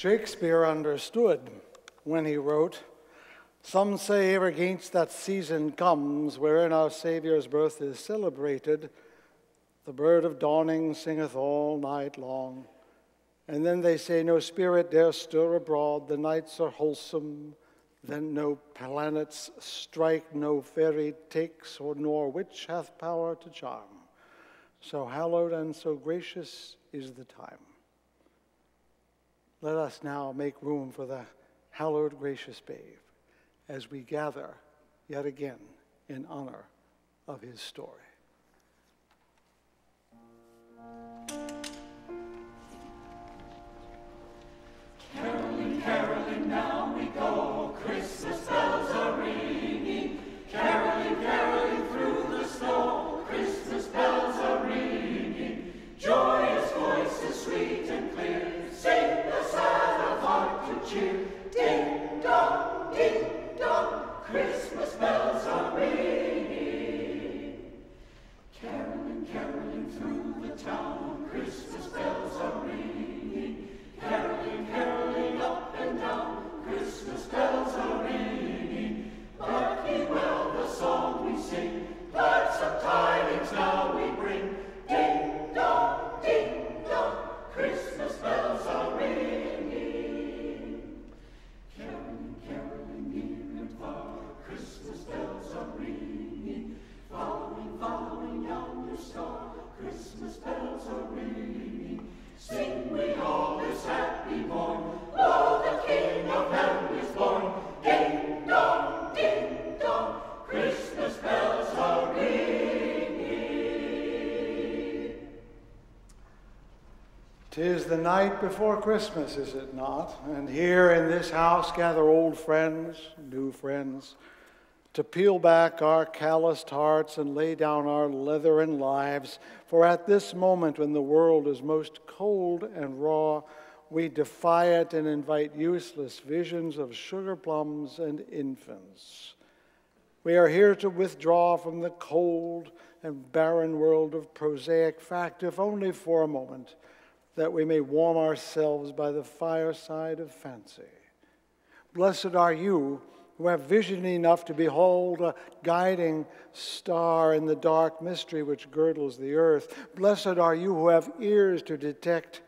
Shakespeare understood when he wrote, Some say ere against that season comes wherein our Saviour's birth is celebrated, the bird of dawning singeth all night long. And then they say, No spirit dare stir abroad, the nights are wholesome, then no planets strike, no fairy takes, or nor witch hath power to charm. So hallowed and so gracious is the time. Let us now make room for the hallowed, gracious babe as we gather yet again in honor of his story. Caroling, caroling, the night before Christmas, is it not? And here in this house gather old friends, new friends, to peel back our calloused hearts and lay down our leathern lives. For at this moment, when the world is most cold and raw, we defy it and invite useless visions of sugar plums and infants. We are here to withdraw from the cold and barren world of prosaic fact, if only for a moment, that we may warm ourselves by the fireside of fancy. Blessed are you who have vision enough to behold a guiding star in the dark mystery which girdles the earth. Blessed are you who have ears to detect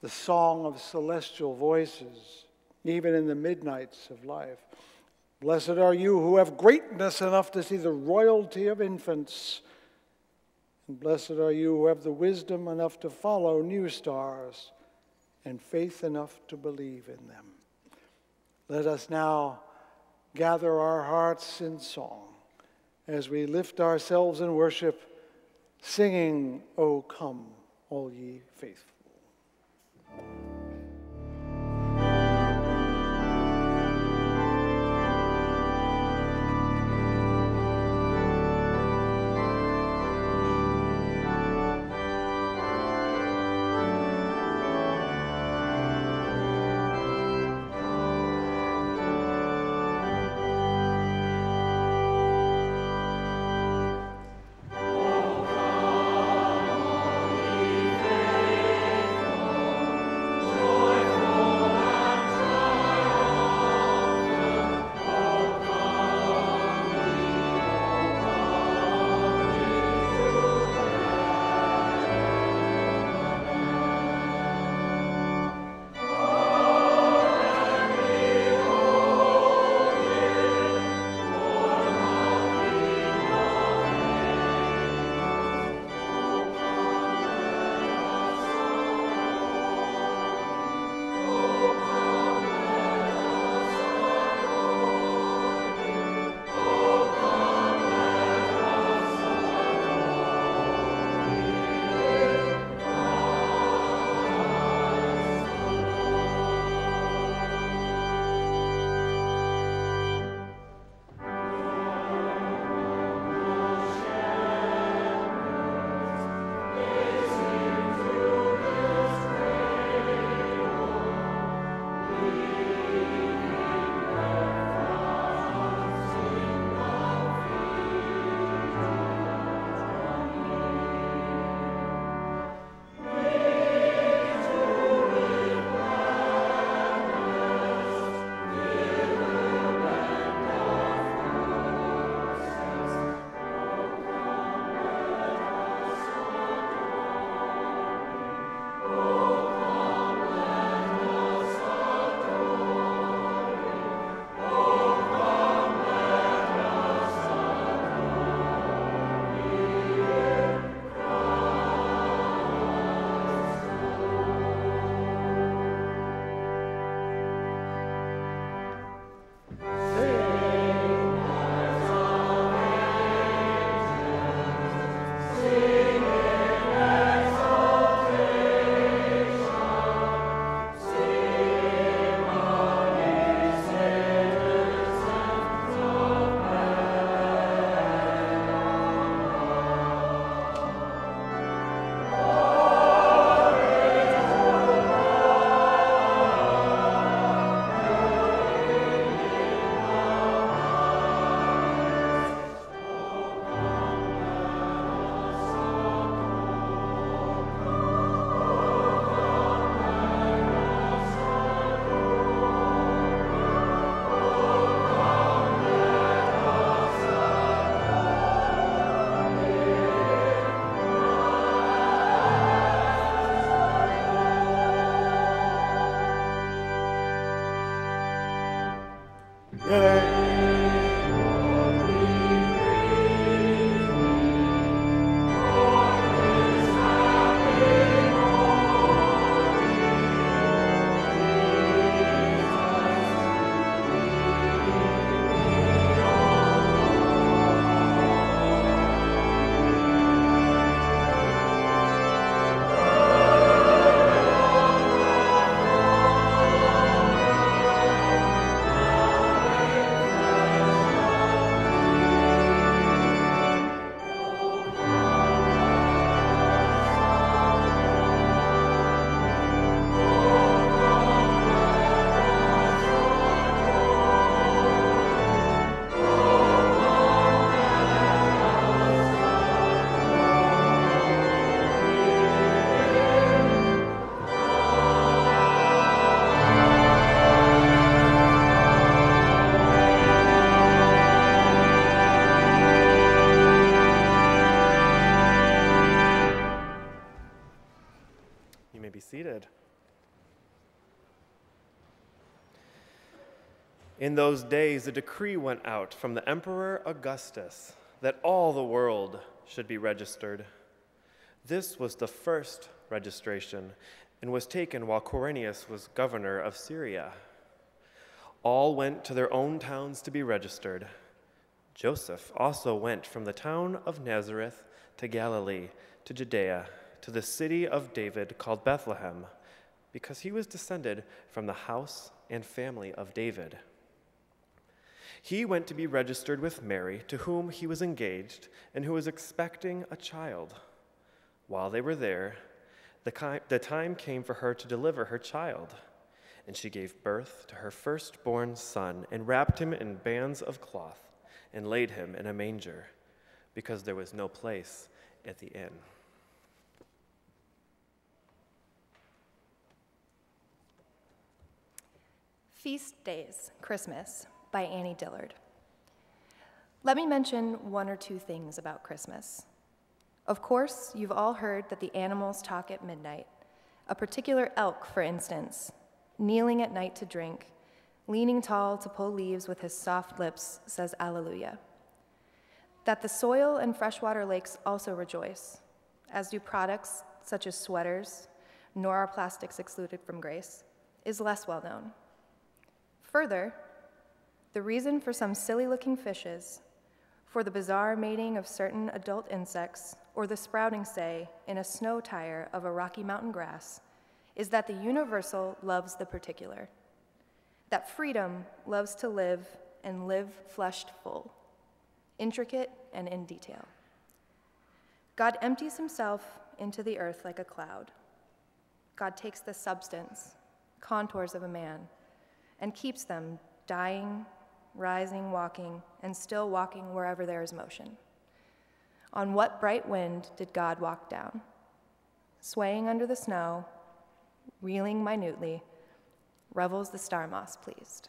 the song of celestial voices, even in the midnights of life. Blessed are you who have greatness enough to see the royalty of infants. And blessed are you who have the wisdom enough to follow new stars and faith enough to believe in them. Let us now gather our hearts in song as we lift ourselves in worship, singing, O come, all ye faithful. In those days, a decree went out from the Emperor Augustus that all the world should be registered. This was the first registration and was taken while Quirinius was governor of Syria. All went to their own towns to be registered. Joseph also went from the town of Nazareth to Galilee, to Judea, to the city of David called Bethlehem, because he was descended from the house and family of David. He went to be registered with Mary, to whom he was engaged and who was expecting a child. While they were there, the, the time came for her to deliver her child, and she gave birth to her firstborn son and wrapped him in bands of cloth and laid him in a manger, because there was no place at the inn. Feast Days, Christmas by Annie Dillard. Let me mention one or two things about Christmas. Of course, you've all heard that the animals talk at midnight. A particular elk, for instance, kneeling at night to drink, leaning tall to pull leaves with his soft lips, says Alleluia. That the soil and freshwater lakes also rejoice, as do products such as sweaters, nor are plastics excluded from grace, is less well known. Further, the reason for some silly looking fishes, for the bizarre mating of certain adult insects, or the sprouting, say, in a snow tire of a Rocky Mountain grass, is that the universal loves the particular, that freedom loves to live and live fleshed full, intricate and in detail. God empties himself into the earth like a cloud. God takes the substance, contours of a man, and keeps them dying, rising, walking, and still walking wherever there is motion. On what bright wind did God walk down? Swaying under the snow, reeling minutely, revels the star moss pleased.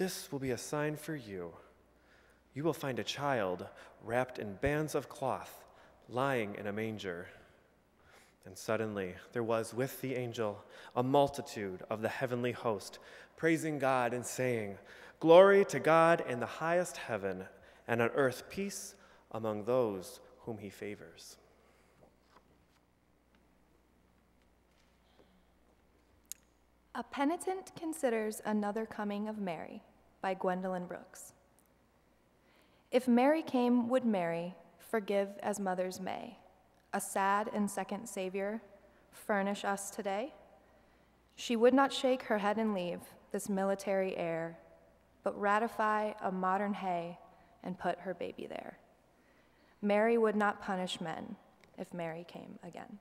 This will be a sign for you. You will find a child wrapped in bands of cloth, lying in a manger. And suddenly there was with the angel a multitude of the heavenly host, praising God and saying, Glory to God in the highest heaven, and on earth peace among those whom he favors. A Penitent Considers Another Coming of Mary by Gwendolyn Brooks. If Mary came, would Mary forgive as mothers may? A sad and second Savior furnish us today? She would not shake her head and leave this military air, but ratify a modern hay and put her baby there. Mary would not punish men if Mary came again.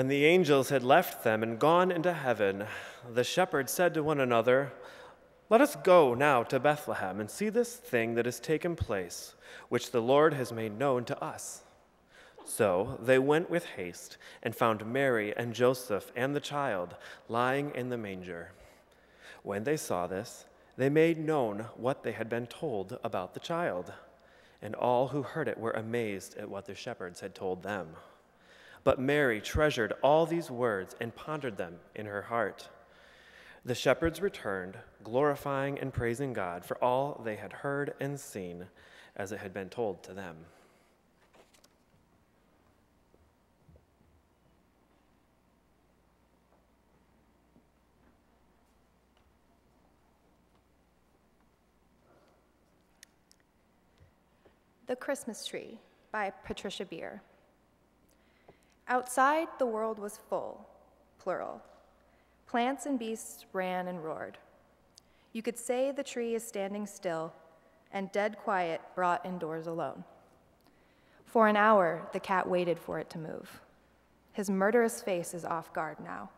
When the angels had left them and gone into heaven, the shepherds said to one another, Let us go now to Bethlehem and see this thing that has taken place, which the Lord has made known to us. So they went with haste and found Mary and Joseph and the child lying in the manger. When they saw this, they made known what they had been told about the child, and all who heard it were amazed at what the shepherds had told them. But Mary treasured all these words and pondered them in her heart. The shepherds returned, glorifying and praising God for all they had heard and seen as it had been told to them. The Christmas Tree by Patricia Beer. Outside, the world was full, plural. Plants and beasts ran and roared. You could say the tree is standing still, and dead quiet brought indoors alone. For an hour, the cat waited for it to move. His murderous face is off guard now.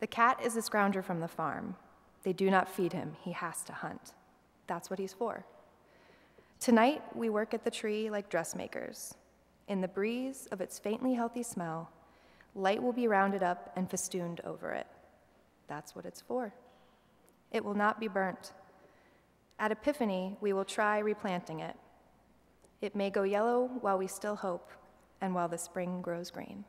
The cat is a scrounger from the farm. They do not feed him, he has to hunt. That's what he's for. Tonight, we work at the tree like dressmakers. In the breeze of its faintly healthy smell, light will be rounded up and festooned over it. That's what it's for. It will not be burnt. At Epiphany, we will try replanting it. It may go yellow while we still hope and while the spring grows green.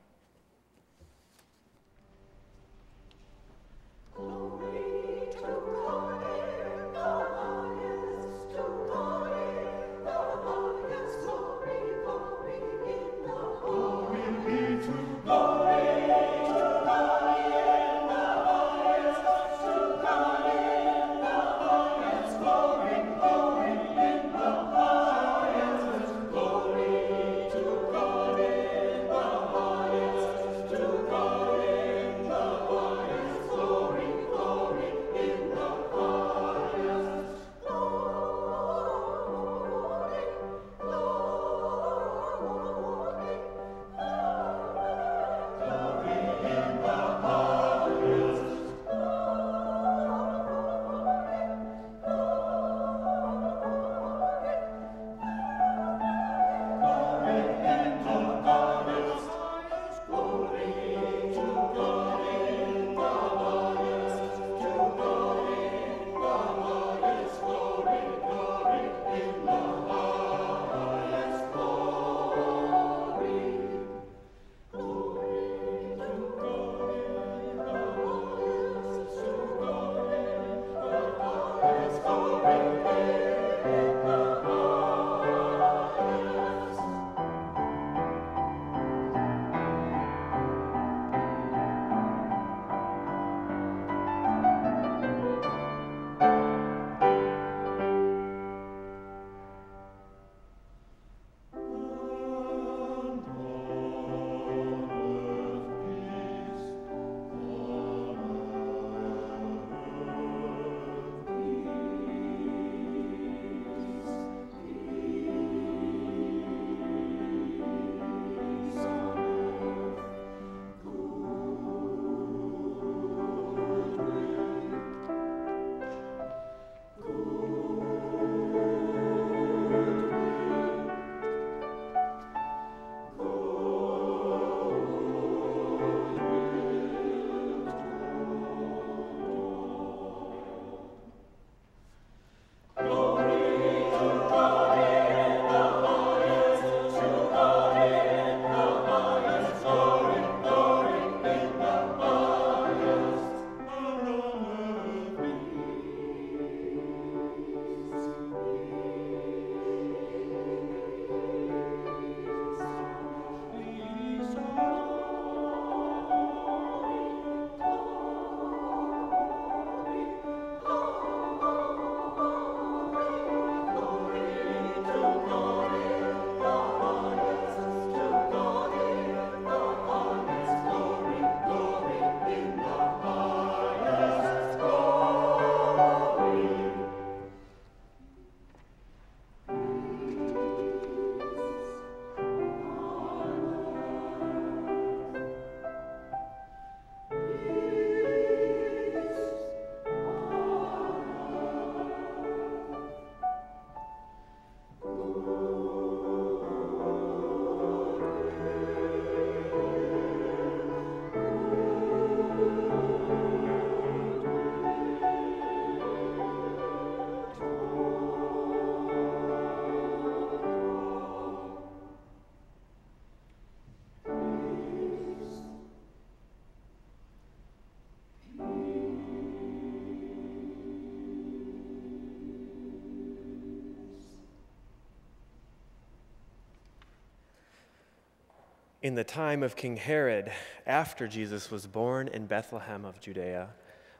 In the time of King Herod, after Jesus was born in Bethlehem of Judea,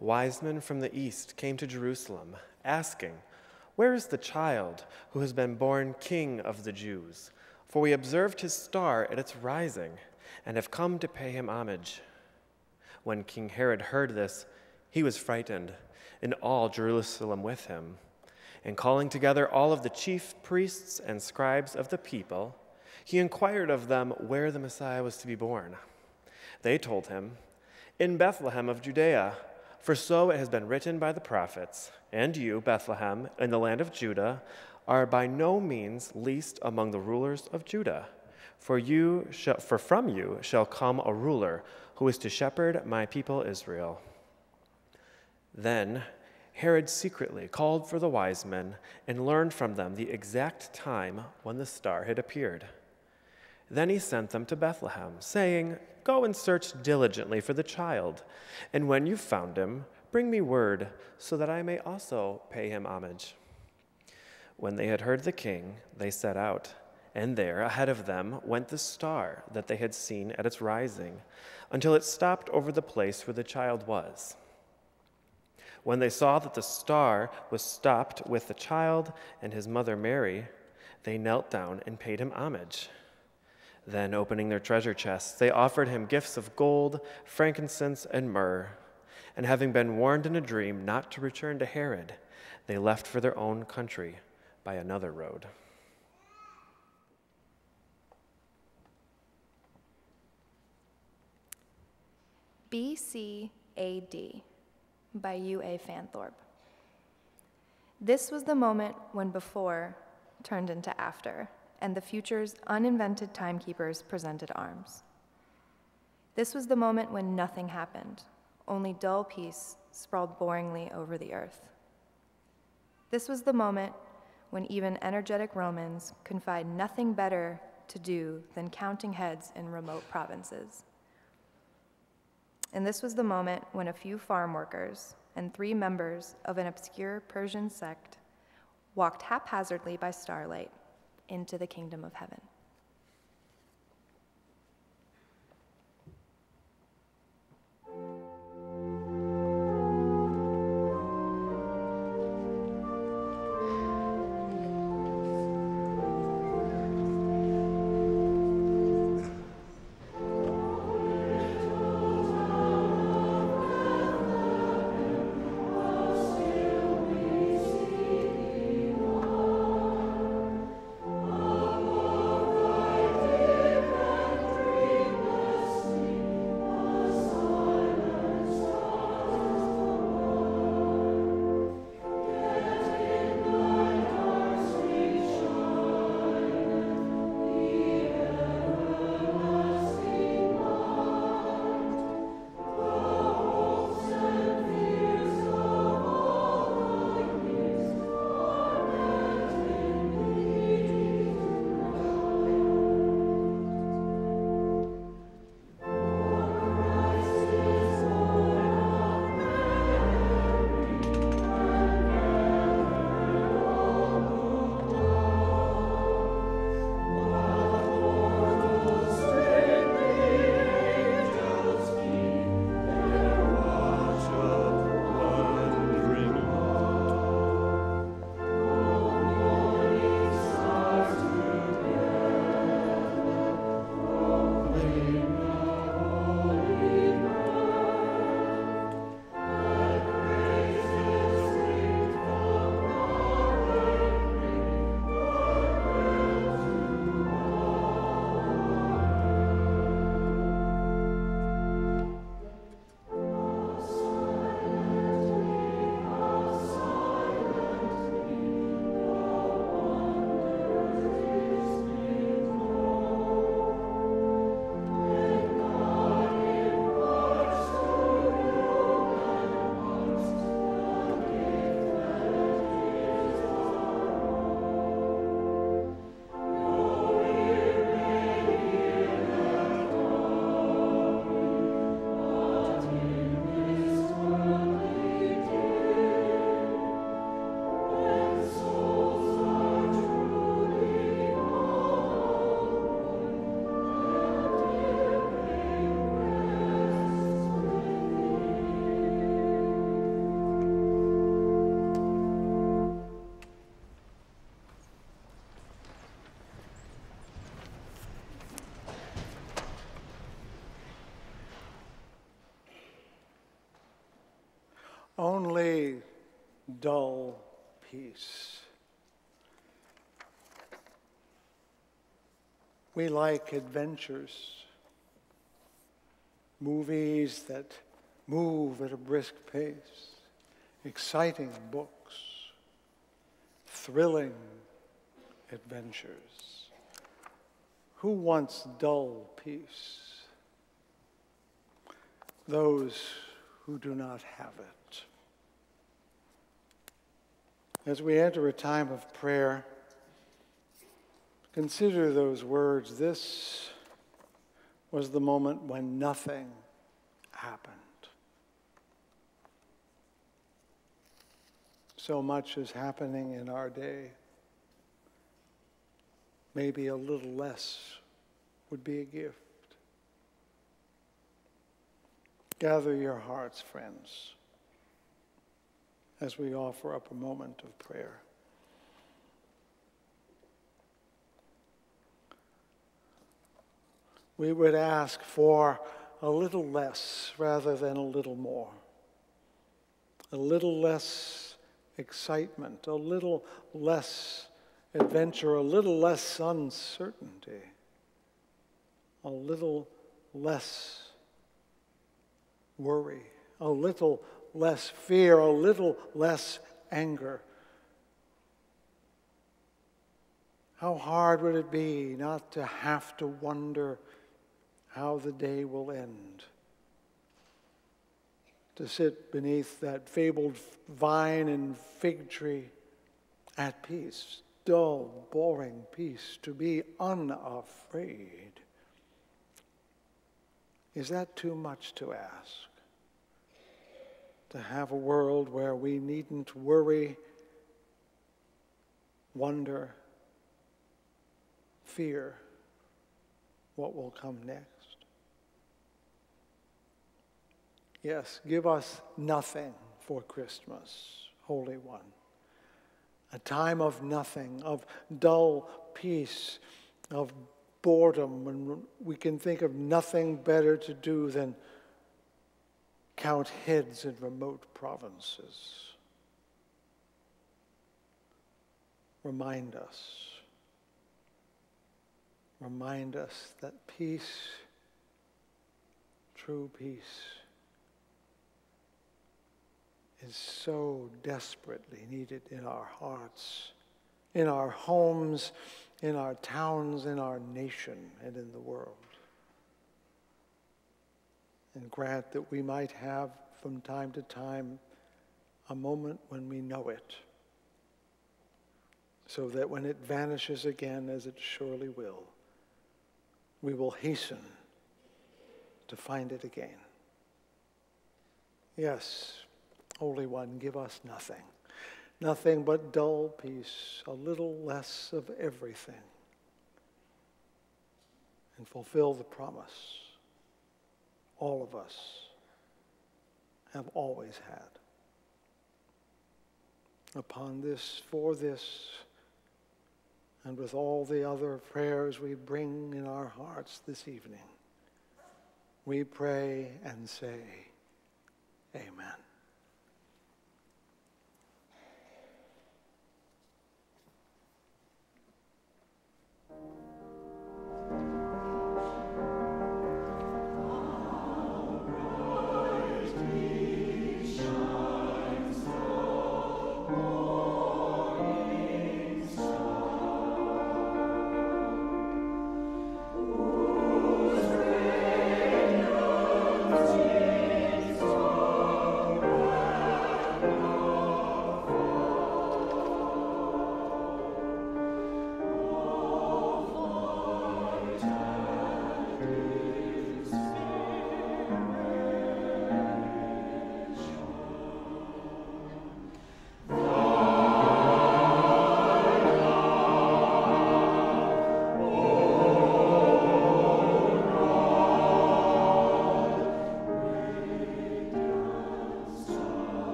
wise men from the east came to Jerusalem, asking, Where is the child who has been born king of the Jews? For we observed his star at its rising and have come to pay him homage. When King Herod heard this, he was frightened, and all Jerusalem with him. And calling together all of the chief priests and scribes of the people, he inquired of them where the Messiah was to be born. They told him, In Bethlehem of Judea, for so it has been written by the prophets, and you, Bethlehem, in the land of Judah, are by no means least among the rulers of Judah. For, you for from you shall come a ruler who is to shepherd my people Israel. Then Herod secretly called for the wise men and learned from them the exact time when the star had appeared. Then he sent them to Bethlehem, saying, Go and search diligently for the child, and when you've found him, bring me word, so that I may also pay him homage. When they had heard the king, they set out, and there, ahead of them, went the star that they had seen at its rising, until it stopped over the place where the child was. When they saw that the star was stopped with the child and his mother Mary, they knelt down and paid him homage. Then, opening their treasure chests, they offered him gifts of gold, frankincense, and myrrh. And having been warned in a dream not to return to Herod, they left for their own country by another road. BCAD by U.A. Fanthorpe. This was the moment when before turned into after and the future's uninvented timekeepers presented arms. This was the moment when nothing happened, only dull peace sprawled boringly over the earth. This was the moment when even energetic Romans could find nothing better to do than counting heads in remote provinces. And this was the moment when a few farm workers and three members of an obscure Persian sect walked haphazardly by starlight into the kingdom of heaven. Dull peace. We like adventures, movies that move at a brisk pace, exciting books, thrilling adventures. Who wants dull peace? Those who do not have it. As we enter a time of prayer, consider those words. This was the moment when nothing happened. So much is happening in our day. Maybe a little less would be a gift. Gather your hearts, friends, as we offer up a moment of prayer. We would ask for a little less rather than a little more, a little less excitement, a little less adventure, a little less uncertainty, a little less worry, a little less fear, a little less anger. How hard would it be not to have to wonder how the day will end? To sit beneath that fabled vine and fig tree at peace, dull, boring peace, to be unafraid. Is that too much to ask? To have a world where we needn't worry, wonder, fear what will come next. Yes, give us nothing for Christmas, Holy One. A time of nothing, of dull peace, of boredom, when we can think of nothing better to do than count heads in remote provinces. Remind us, remind us that peace, true peace, is so desperately needed in our hearts, in our homes, in our towns, in our nation, and in the world and grant that we might have from time to time a moment when we know it, so that when it vanishes again, as it surely will, we will hasten to find it again. Yes, Holy One, give us nothing, nothing but dull peace, a little less of everything, and fulfill the promise all of us have always had. Upon this, for this, and with all the other prayers we bring in our hearts this evening, we pray and say, Amen.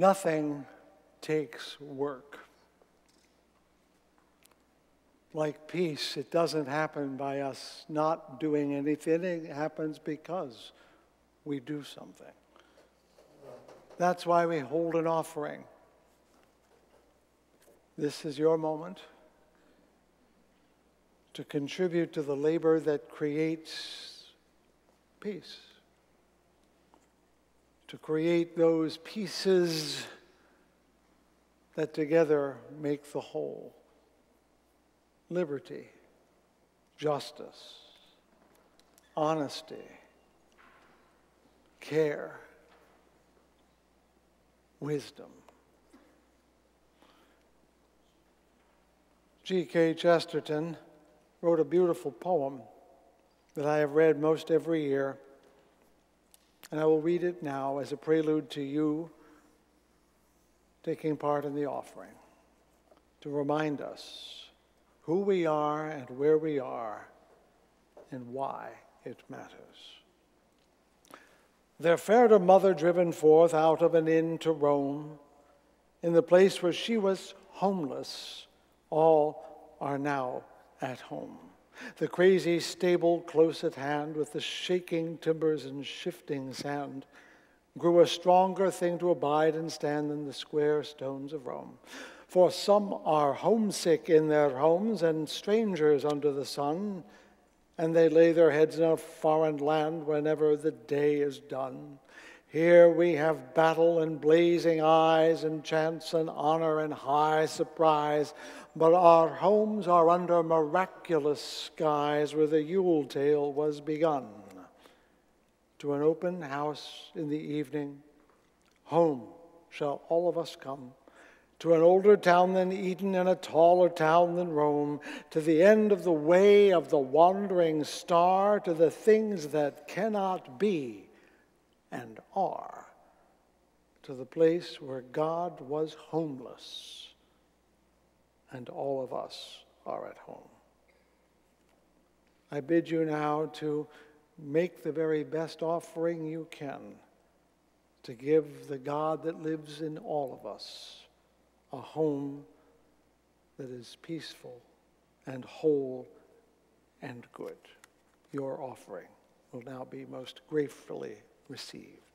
Nothing takes work. Like peace, it doesn't happen by us not doing anything, it happens because we do something. That's why we hold an offering. This is your moment to contribute to the labor that creates peace, to create those pieces that together make the whole liberty, justice, honesty, care, wisdom. G.K. Chesterton wrote a beautiful poem that I have read most every year, and I will read it now as a prelude to you taking part in the offering to remind us who we are and where we are and why it matters. There fared a mother driven forth out of an inn to roam. In the place where she was homeless, all are now at home. The crazy stable close at hand, with the shaking timbers and shifting sand, grew a stronger thing to abide and stand than the square stones of Rome. For some are homesick in their homes and strangers under the sun, and they lay their heads in a foreign land whenever the day is done. Here we have battle and blazing eyes and chance and honor and high surprise, but our homes are under miraculous skies where the Yule tale was begun. To an open house in the evening, home shall all of us come. To an older town than Eden and a taller town than Rome, to the end of the way of the wandering star, to the things that cannot be and are, to the place where God was homeless and all of us are at home. I bid you now to make the very best offering you can to give the God that lives in all of us a home that is peaceful and whole and good. Your offering will now be most gratefully received.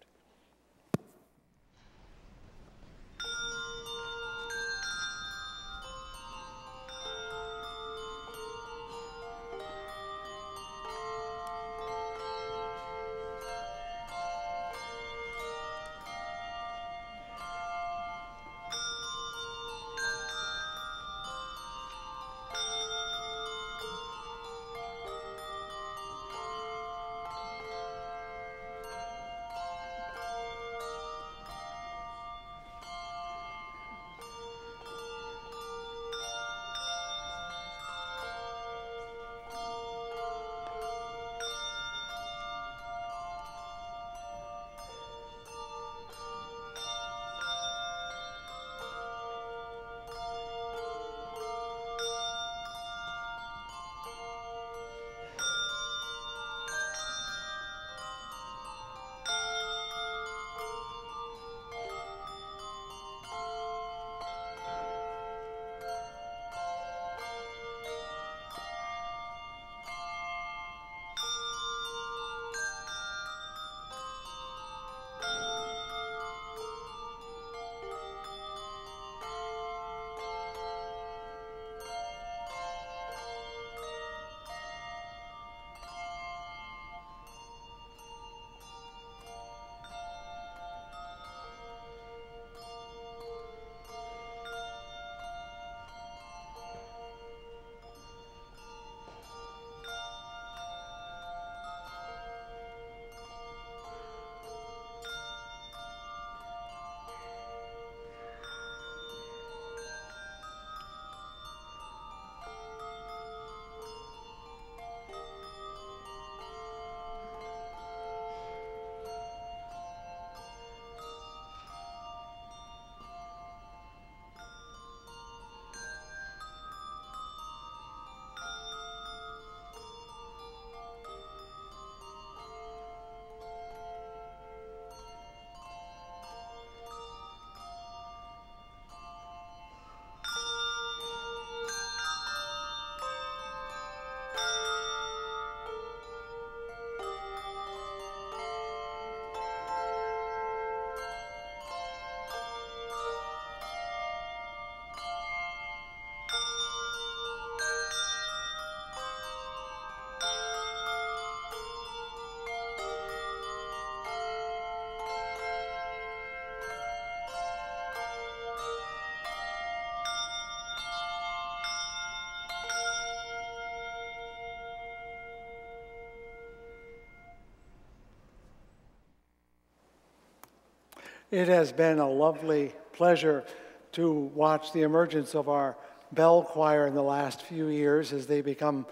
It has been a lovely pleasure to watch the emergence of our bell choir in the last few years as they become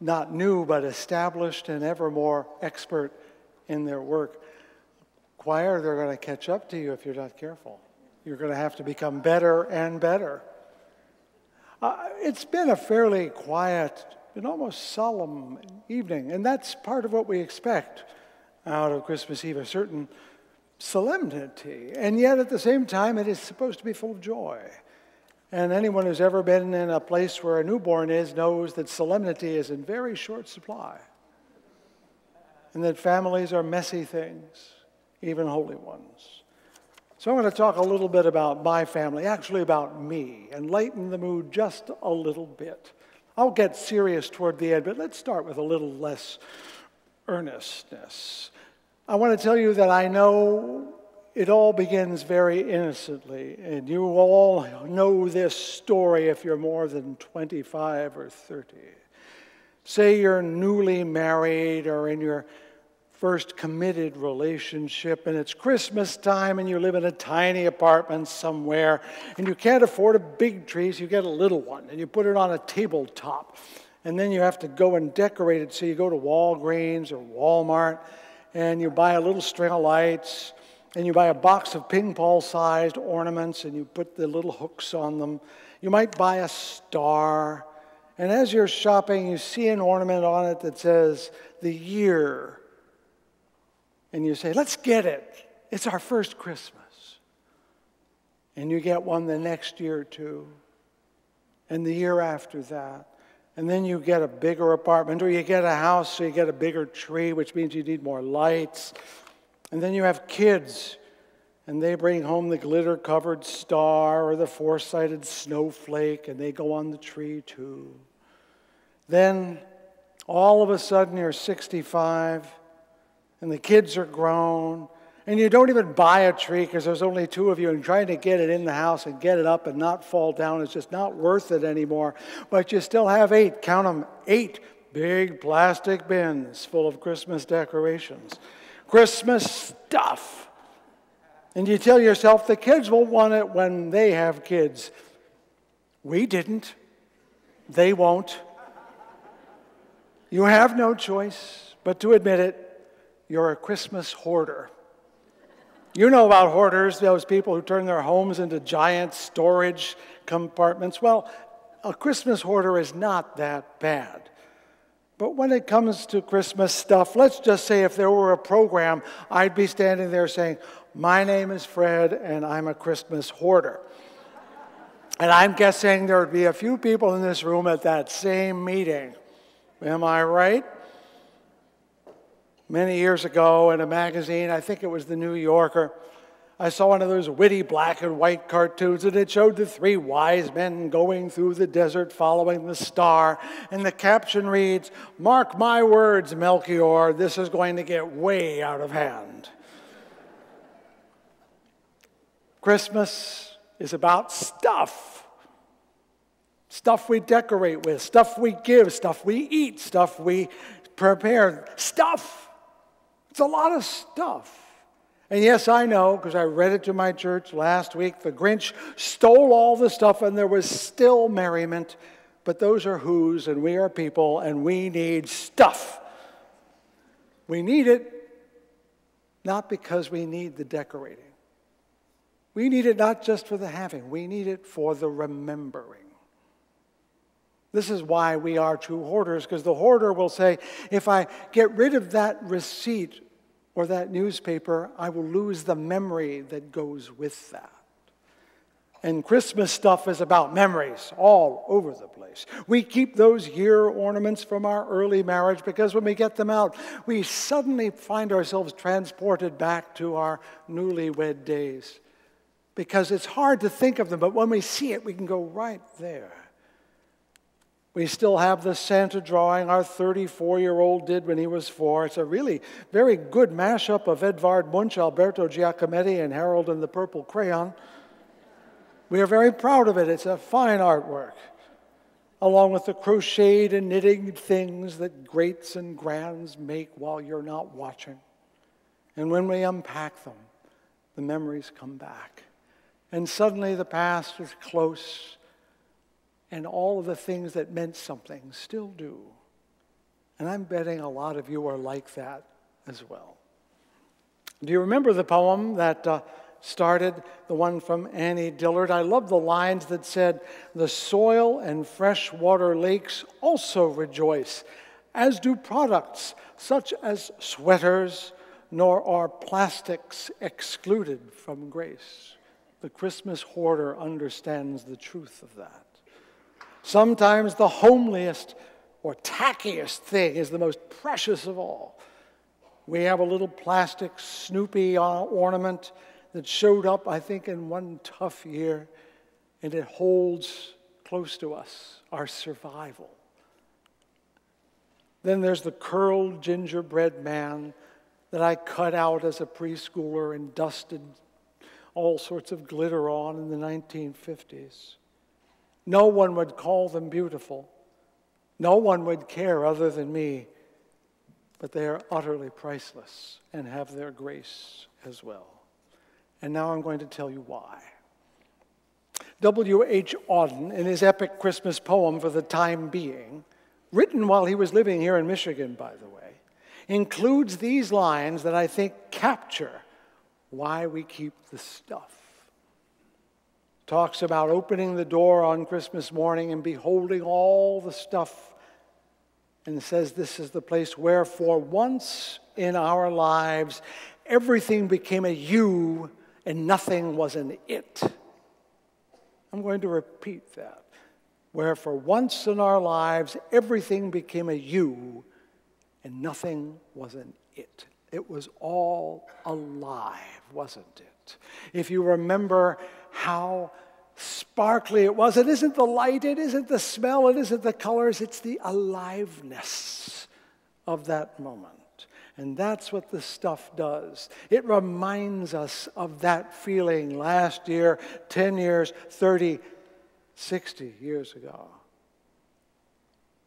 not new but established and ever more expert in their work. Choir, they're going to catch up to you if you're not careful. You're going to have to become better and better. Uh, it's been a fairly quiet an almost solemn evening, and that's part of what we expect out of Christmas Eve a certain solemnity. And yet, at the same time, it is supposed to be full of joy. And anyone who's ever been in a place where a newborn is knows that solemnity is in very short supply, and that families are messy things, even holy ones. So, I'm going to talk a little bit about my family, actually about me, and lighten the mood just a little bit. I'll get serious toward the end, but let's start with a little less earnestness. I want to tell you that I know it all begins very innocently, and you all know this story if you're more than 25 or 30. Say you're newly married or in your first committed relationship, and it's Christmas time, and you live in a tiny apartment somewhere, and you can't afford a big tree, so you get a little one, and you put it on a tabletop. And then you have to go and decorate it, so you go to Walgreens or Walmart, and you buy a little string of lights, and you buy a box of ping pong sized ornaments, and you put the little hooks on them. You might buy a star. And as you're shopping, you see an ornament on it that says the year and you say, let's get it. It's our first Christmas. And you get one the next year too, and the year after that. And then you get a bigger apartment, or you get a house, so you get a bigger tree, which means you need more lights. And then you have kids, and they bring home the glitter covered star or the four sided snowflake, and they go on the tree too. Then all of a sudden you're 65 and the kids are grown, and you don't even buy a tree because there's only two of you, and trying to get it in the house and get it up and not fall down is just not worth it anymore. But you still have eight, count them, eight big plastic bins full of Christmas decorations, Christmas stuff. And you tell yourself the kids will want it when they have kids. We didn't. They won't. You have no choice but to admit it you're a Christmas hoarder. You know about hoarders, those people who turn their homes into giant storage compartments. Well, a Christmas hoarder is not that bad. But when it comes to Christmas stuff, let's just say if there were a program, I'd be standing there saying, My name is Fred, and I'm a Christmas hoarder. and I'm guessing there would be a few people in this room at that same meeting. Am I right? Many years ago in a magazine, I think it was the New Yorker. I saw one of those witty black and white cartoons, and it showed the three wise men going through the desert following the star. And the caption reads Mark my words, Melchior, this is going to get way out of hand. Christmas is about stuff. Stuff we decorate with, stuff we give, stuff we eat, stuff we prepare, stuff. It's a lot of stuff. And yes, I know, because I read it to my church last week, the Grinch stole all the stuff and there was still merriment. But those are Whos, and we are people, and we need stuff. We need it not because we need the decorating. We need it not just for the having, we need it for the remembering. This is why we are true hoarders, because the hoarder will say, if I get rid of that receipt or that newspaper, I will lose the memory that goes with that. And Christmas stuff is about memories all over the place. We keep those year ornaments from our early marriage because when we get them out, we suddenly find ourselves transported back to our newlywed days. Because it's hard to think of them, but when we see it, we can go right there. We still have the Santa drawing our 34 year old did when he was four. It's a really very good mashup of Edvard Munch, Alberto Giacometti, and Harold and the Purple Crayon. We are very proud of it. It's a fine artwork, along with the crocheted and knitting things that greats and grands make while you're not watching. And when we unpack them, the memories come back. And suddenly the past is close, and all of the things that meant something still do. And I'm betting a lot of you are like that as well. Do you remember the poem that uh, started, the one from Annie Dillard? I love the lines that said, The soil and freshwater lakes also rejoice, as do products such as sweaters, nor are plastics excluded from grace. The Christmas hoarder understands the truth of that. Sometimes the homeliest or tackiest thing is the most precious of all. We have a little plastic Snoopy uh, ornament that showed up, I think, in one tough year, and it holds close to us our survival. Then there's the curled gingerbread man that I cut out as a preschooler and dusted all sorts of glitter on in the 1950s. No one would call them beautiful. No one would care other than me, but they are utterly priceless and have their grace as well. And now I'm going to tell you why. W.H. Auden, in his epic Christmas poem for the time being, written while he was living here in Michigan, by the way, includes these lines that I think capture why we keep the stuff. Talks about opening the door on Christmas morning and beholding all the stuff, and says this is the place where, for once in our lives, everything became a you and nothing was an it. I'm going to repeat that. Where for once in our lives, everything became a you and nothing was an it. It was all alive, wasn't it? If you remember how sparkly it was, it isn't the light, it isn't the smell, it isn't the colors, it's the aliveness of that moment. And that's what the stuff does. It reminds us of that feeling last year, 10 years, 30, 60 years ago.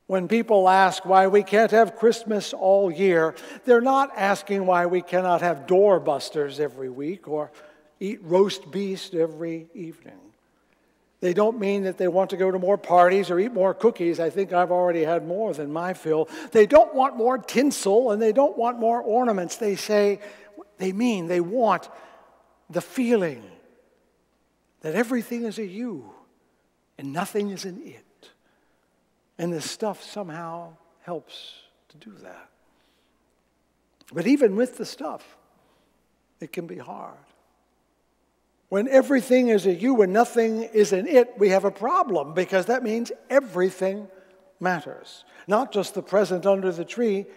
When people ask why we can't have Christmas all year, they're not asking why we cannot have doorbusters every week or eat roast beast every evening. They don't mean that they want to go to more parties or eat more cookies. I think I've already had more than my fill. They don't want more tinsel and they don't want more ornaments. They say, they mean they want the feeling that everything is a you and nothing is an it. And this stuff somehow helps to do that. But even with the stuff, it can be hard. When everything is a you and nothing is an it, we have a problem because that means everything matters. Not just the present under the tree,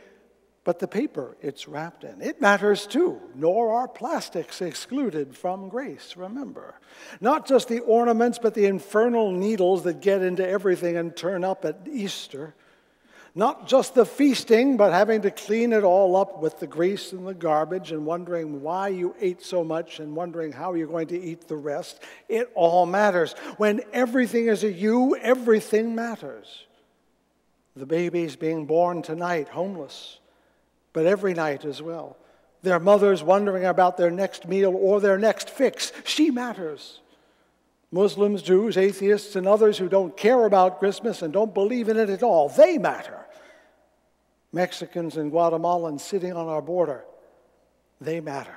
but the paper it's wrapped in. It matters too, nor are plastics excluded from grace, remember. Not just the ornaments, but the infernal needles that get into everything and turn up at Easter. Not just the feasting, but having to clean it all up with the grease and the garbage and wondering why you ate so much and wondering how you're going to eat the rest. It all matters. When everything is a you, everything matters. The baby's being born tonight, homeless but every night as well. Their mothers wondering about their next meal or their next fix. She matters. Muslims, Jews, atheists, and others who don't care about Christmas and don't believe in it at all, they matter. Mexicans and Guatemalans sitting on our border, they matter.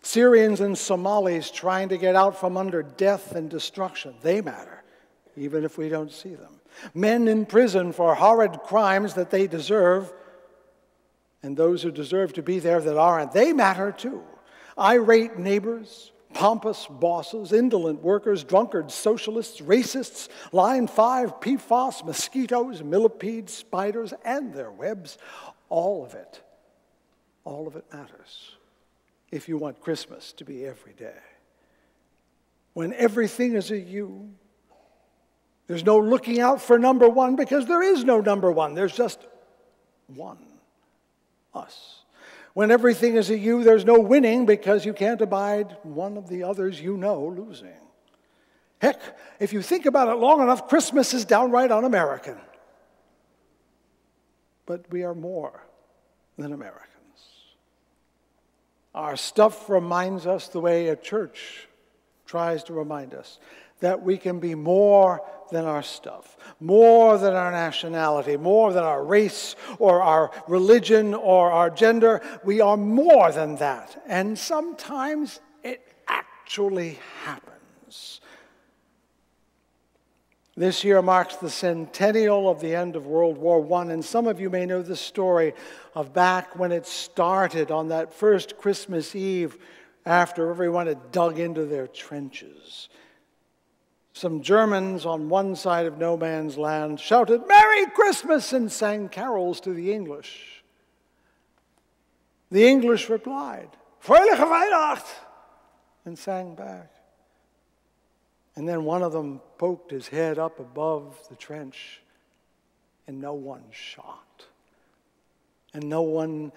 Syrians and Somalis trying to get out from under death and destruction, they matter, even if we don't see them. Men in prison for horrid crimes that they deserve, and those who deserve to be there that aren't, they matter too. Irate neighbors, pompous bosses, indolent workers, drunkards, socialists, racists, line five, PFAS, mosquitoes, millipedes, spiders, and their webs, all of it, all of it matters if you want Christmas to be every day. When everything is a you, there's no looking out for number one because there is no number one, there's just one us. When everything is a you, there's no winning because you can't abide one of the others you know losing. Heck, if you think about it long enough, Christmas is downright un American. But we are more than Americans. Our stuff reminds us the way a church tries to remind us that we can be more than our stuff, more than our nationality, more than our race or our religion or our gender. We are more than that. And sometimes it actually happens. This year marks the centennial of the end of World War I, and some of you may know the story of back when it started on that first Christmas Eve after everyone had dug into their trenches. Some Germans on one side of no man's land shouted, Merry Christmas, and sang carols to the English. The English replied, Fröhliche Weihnacht, and sang back. And then one of them poked his head up above the trench, and no one shot. And no one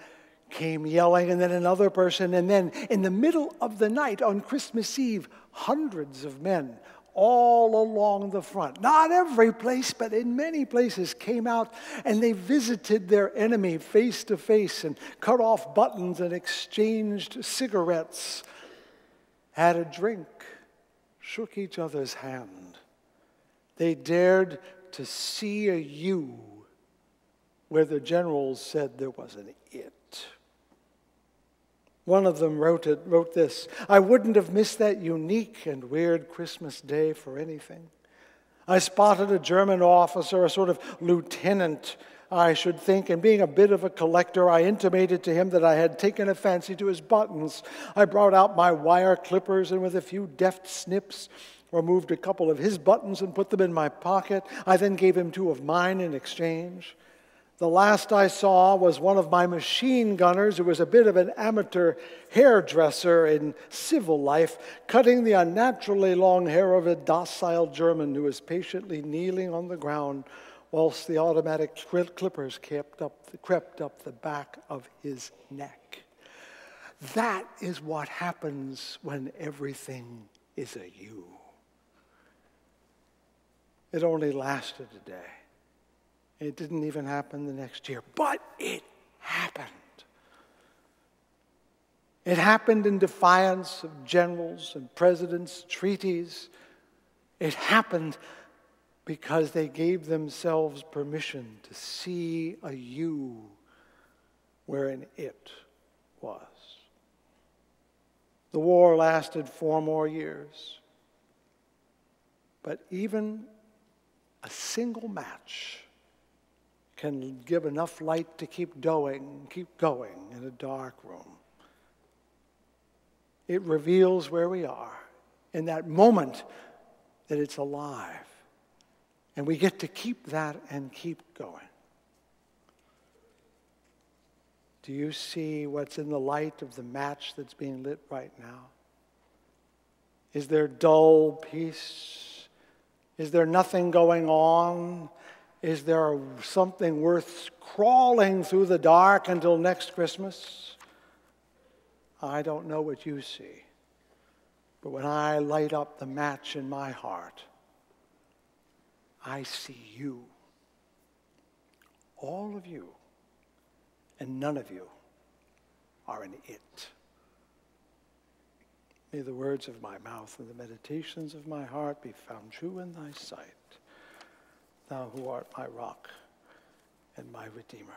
came yelling, and then another person. And then in the middle of the night on Christmas Eve, hundreds of men all along the front, not every place, but in many places, came out and they visited their enemy face to face and cut off buttons and exchanged cigarettes, had a drink shook each other's hand. They dared to see a you where the generals said there was an it. One of them wrote, it, wrote this I wouldn't have missed that unique and weird Christmas day for anything. I spotted a German officer, a sort of lieutenant, I should think, and being a bit of a collector, I intimated to him that I had taken a fancy to his buttons. I brought out my wire clippers and, with a few deft snips, removed a couple of his buttons and put them in my pocket. I then gave him two of mine in exchange. The last I saw was one of my machine gunners who was a bit of an amateur hairdresser in civil life, cutting the unnaturally long hair of a docile German who was patiently kneeling on the ground whilst the automatic clippers kept up, crept up the back of his neck. That is what happens when everything is a you. It only lasted a day. It didn't even happen the next year, but it happened. It happened in defiance of generals and presidents' treaties. It happened because they gave themselves permission to see a you where an it was. The war lasted four more years. But even a single match can give enough light to keep going, keep going in a dark room. It reveals where we are in that moment that it's alive. And we get to keep that and keep going. Do you see what's in the light of the match that's being lit right now? Is there dull peace? Is there nothing going on? Is there something worth crawling through the dark until next Christmas? I don't know what you see. But when I light up the match in my heart, I see you. All of you. And none of you are an it. May the words of my mouth and the meditations of my heart be found true in thy sight, thou who art my rock and my redeemer.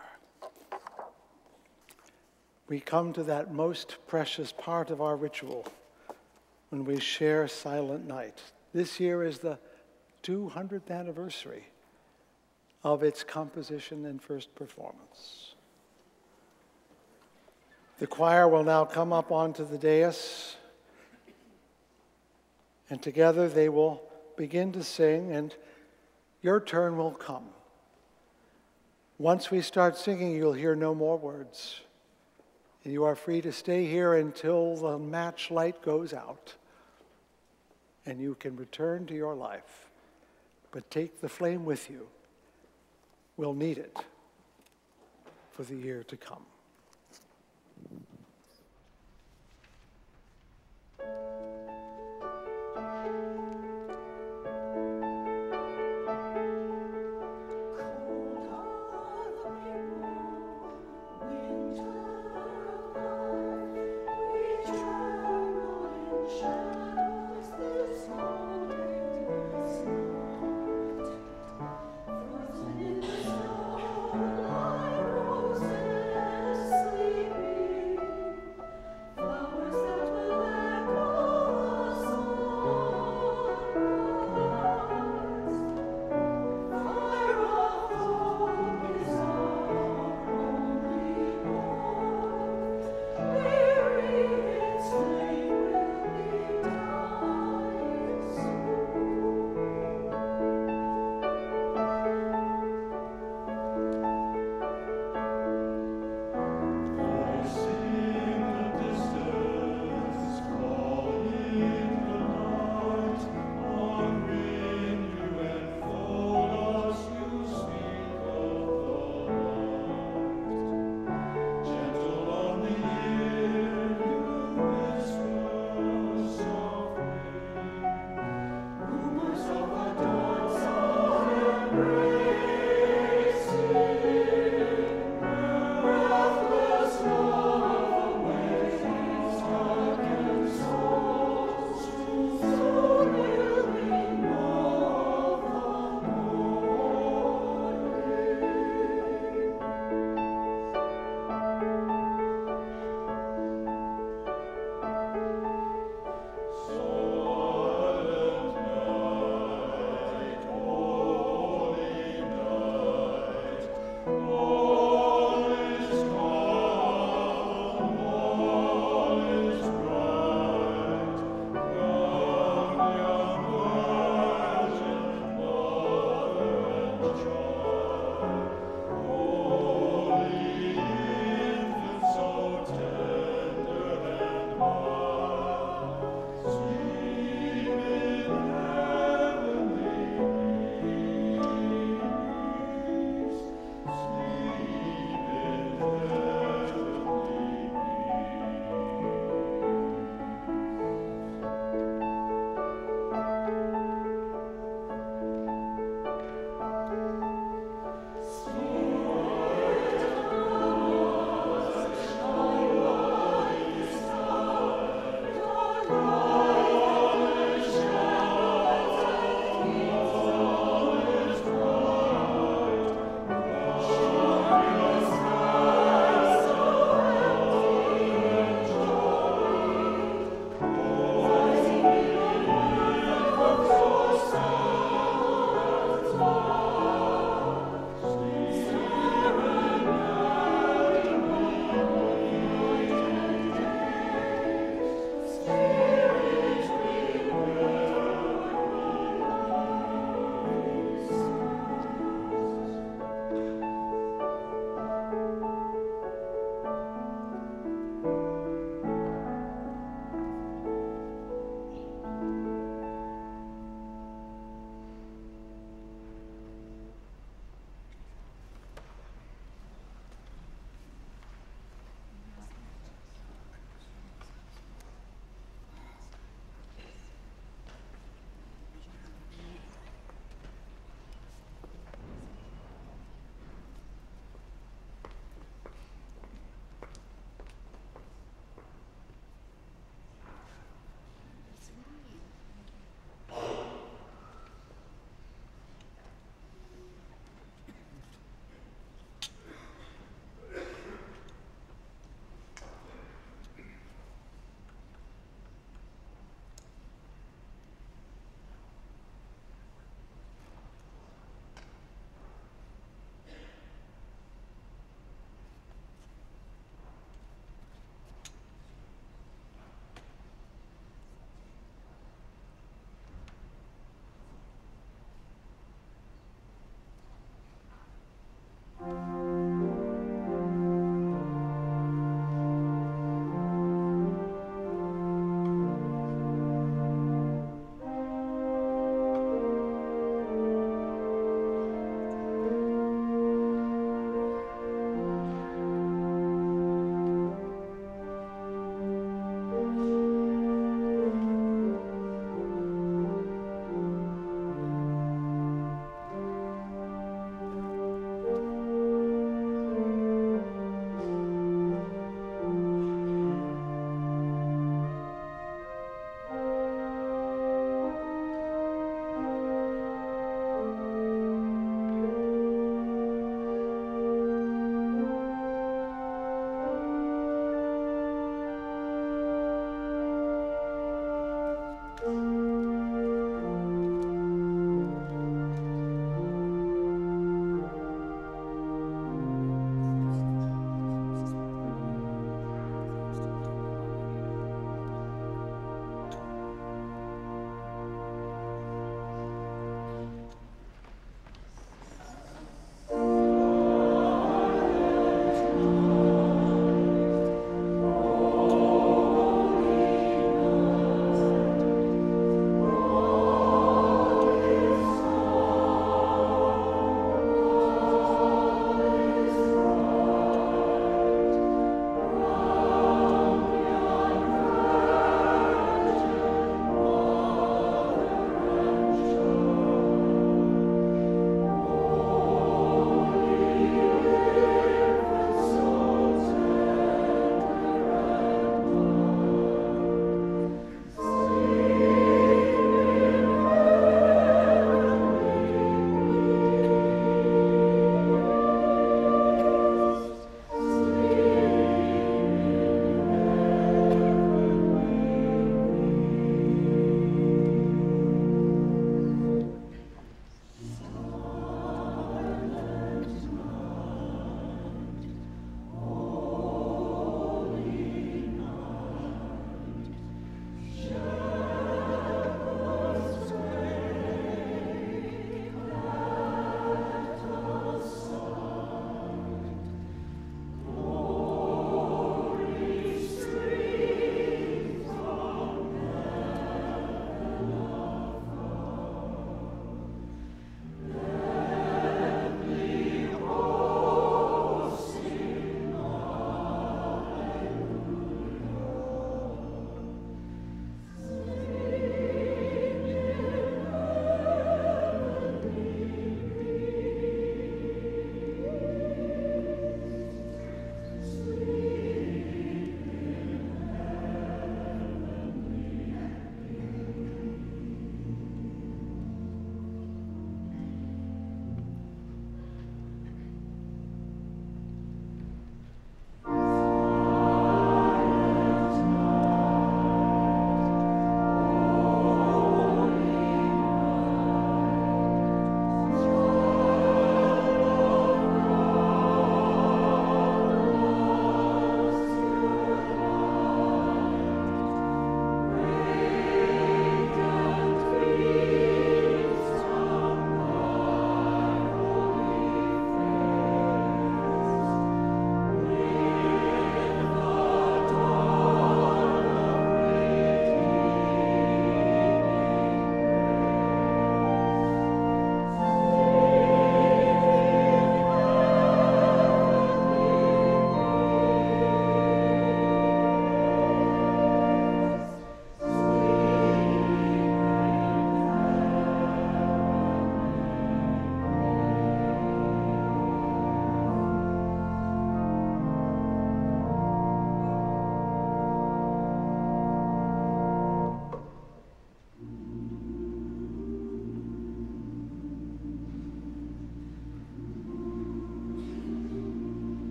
We come to that most precious part of our ritual when we share Silent Night. This year is the 200th anniversary of its composition and first performance. The choir will now come up onto the dais, and together they will begin to sing, and your turn will come. Once we start singing, you'll hear no more words. And you are free to stay here until the match light goes out, and you can return to your life but take the flame with you. We'll need it for the year to come.